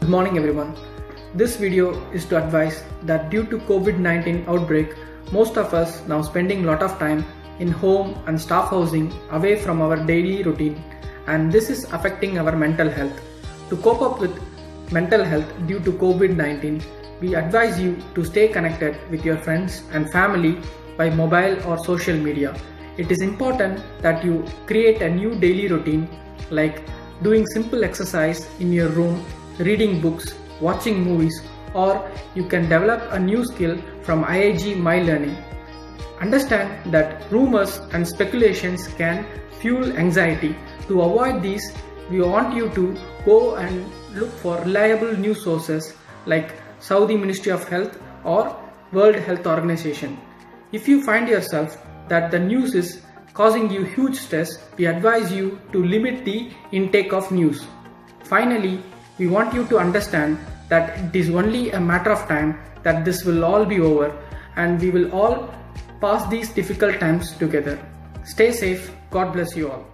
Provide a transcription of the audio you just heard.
Good morning everyone. This video is to advise that due to COVID-19 outbreak, most of us now spending lot of time in home and staff housing away from our daily routine and this is affecting our mental health. To cope up with mental health due to COVID-19, we advise you to stay connected with your friends and family by mobile or social media. It is important that you create a new daily routine like doing simple exercise in your room, reading books, watching movies, or you can develop a new skill from IIG My Learning. Understand that rumors and speculations can fuel anxiety. To avoid these, we want you to go and look for reliable news sources like Saudi Ministry of Health or World Health Organization. If you find yourself that the news is causing you huge stress, we advise you to limit the intake of news. Finally, we want you to understand that it is only a matter of time that this will all be over and we will all pass these difficult times together. Stay safe. God bless you all.